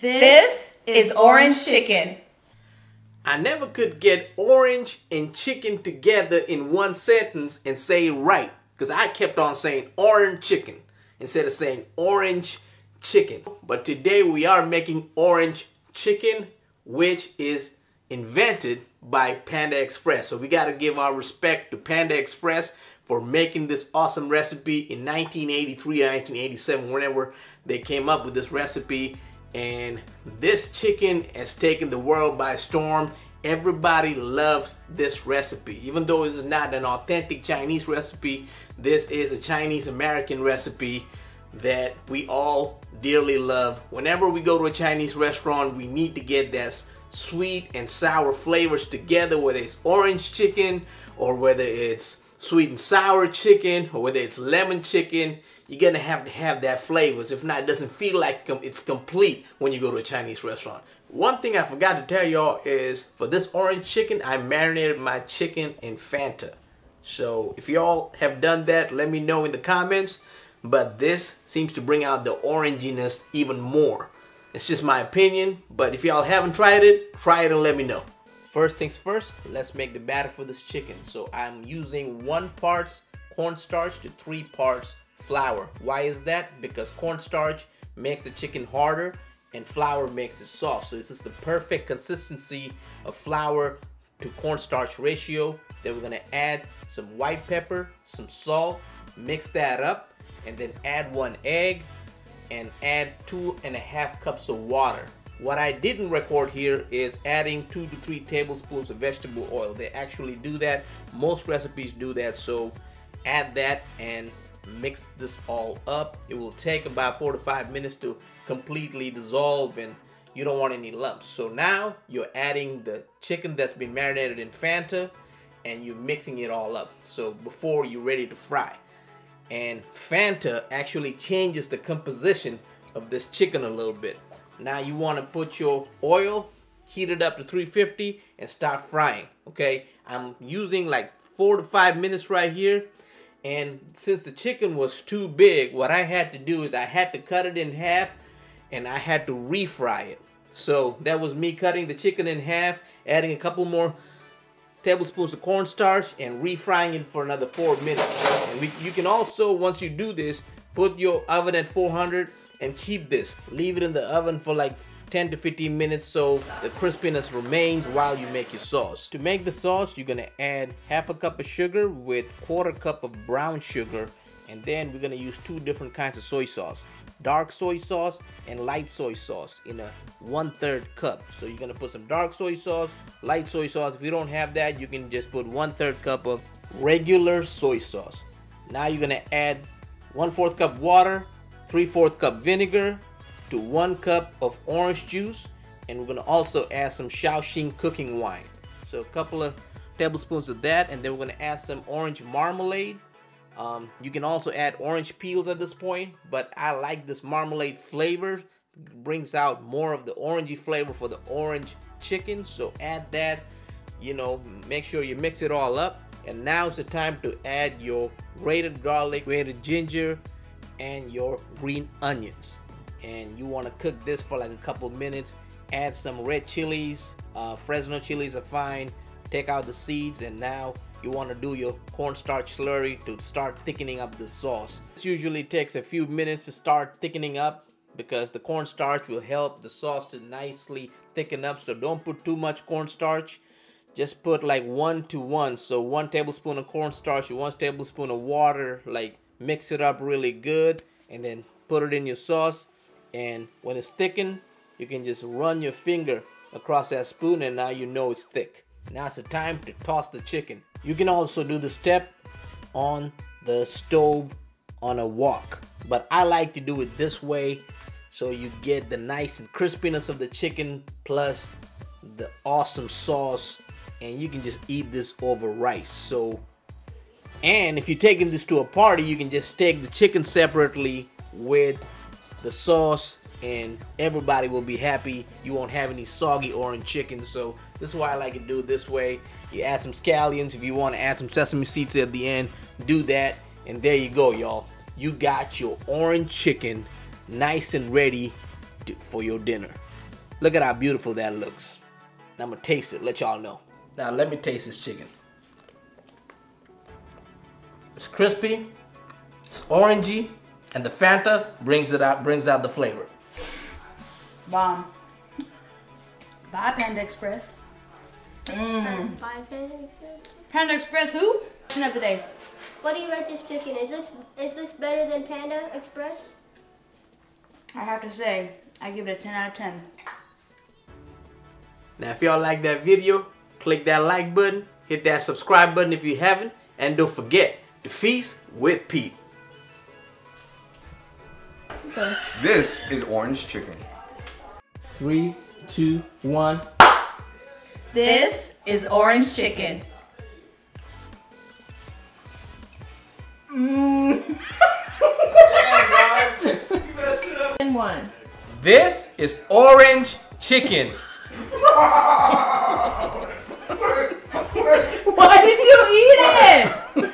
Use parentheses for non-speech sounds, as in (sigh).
This is orange chicken. I never could get orange and chicken together in one sentence and say right because I kept on saying orange chicken instead of saying orange chicken. But today we are making orange chicken, which is invented by Panda Express. So we got to give our respect to Panda Express for making this awesome recipe in 1983 or 1987, whenever they came up with this recipe. And this chicken has taken the world by storm. Everybody loves this recipe. Even though this is not an authentic Chinese recipe, this is a Chinese American recipe that we all dearly love. Whenever we go to a Chinese restaurant, we need to get this sweet and sour flavors together, whether it's orange chicken or whether it's sweet and sour chicken or whether it's lemon chicken, you're gonna have to have that flavors. If not, it doesn't feel like it's complete when you go to a Chinese restaurant. One thing I forgot to tell y'all is for this orange chicken, I marinated my chicken in Fanta. So if y'all have done that, let me know in the comments. But this seems to bring out the oranginess even more. It's just my opinion, but if y'all haven't tried it, try it and let me know. First things first, let's make the batter for this chicken. So I'm using one parts cornstarch to three parts flour. Why is that? Because cornstarch makes the chicken harder and flour makes it soft. So this is the perfect consistency of flour to cornstarch ratio. Then we're gonna add some white pepper, some salt, mix that up, and then add one egg and add two and a half cups of water. What I didn't record here is adding two to three tablespoons of vegetable oil. They actually do that. Most recipes do that. So add that and mix this all up. It will take about four to five minutes to completely dissolve and you don't want any lumps. So now you're adding the chicken that's been marinated in Fanta and you're mixing it all up. So before you're ready to fry. And Fanta actually changes the composition of this chicken a little bit. Now you want to put your oil, heat it up to 350 and start frying. Okay, I'm using like four to five minutes right here. And since the chicken was too big, what I had to do is I had to cut it in half and I had to refry it. So that was me cutting the chicken in half, adding a couple more tablespoons of cornstarch and refrying it for another four minutes. And we, you can also, once you do this, put your oven at 400 and keep this. Leave it in the oven for like 10 to 15 minutes so the crispiness remains while you make your sauce. To make the sauce, you're gonna add half a cup of sugar with quarter cup of brown sugar and then we're gonna use two different kinds of soy sauce dark soy sauce and light soy sauce in a one third cup so you're gonna put some dark soy sauce light soy sauce if you don't have that you can just put one third cup of regular soy sauce now you're gonna add one fourth cup water three fourth cup vinegar to one cup of orange juice and we're gonna also add some Shaoxing cooking wine so a couple of tablespoons of that and then we're gonna add some orange marmalade um, you can also add orange peels at this point, but I like this marmalade flavor. It brings out more of the orangey flavor for the orange chicken. So add that, you know, make sure you mix it all up. And now's the time to add your grated garlic, grated ginger, and your green onions. And you want to cook this for like a couple minutes. Add some red chilies, uh, Fresno chilies are fine. Take out the seeds and now you want to do your cornstarch slurry to start thickening up the sauce. This usually takes a few minutes to start thickening up because the cornstarch will help the sauce to nicely thicken up. So don't put too much cornstarch. Just put like one to one. So one tablespoon of cornstarch, one tablespoon of water, like mix it up really good and then put it in your sauce. And when it's thickened, you can just run your finger across that spoon and now you know it's thick. Now it's the time to toss the chicken. You can also do the step on the stove on a wok, but I like to do it this way so you get the nice and crispiness of the chicken plus the awesome sauce and you can just eat this over rice. So and if you're taking this to a party, you can just take the chicken separately with the sauce and everybody will be happy. You won't have any soggy orange chicken. So this is why I like to do it this way. You add some scallions. If you want to add some sesame seeds at the end, do that. And there you go, y'all. You got your orange chicken nice and ready to, for your dinner. Look at how beautiful that looks. I'm gonna taste it, let y'all know. Now let me taste this chicken. It's crispy, it's orangey, and the Fanta brings it out brings out the flavor. Bomb. Bye, Panda Express. Mm. Five pennies. Panda Express who? Question of the day. What do you rate this chicken? Is this is this better than Panda Express? I have to say, I give it a 10 out of 10. Now if y'all like that video, click that like button, hit that subscribe button if you haven't, and don't forget the Feast with Pete. Okay. This is orange chicken. Three, two, one. This is orange chicken. Mmm. (laughs) and one. This is orange chicken. (laughs) Why did you eat it? (laughs)